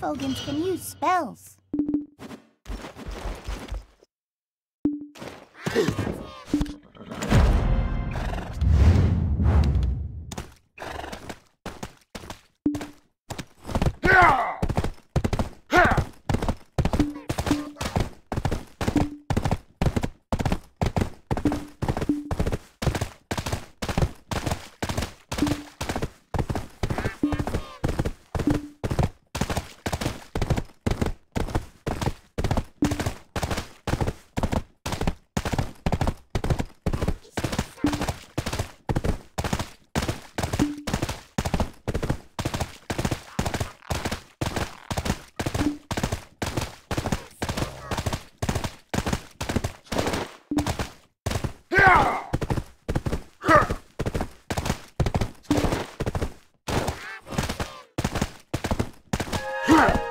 Fogans can use spells. Yeah!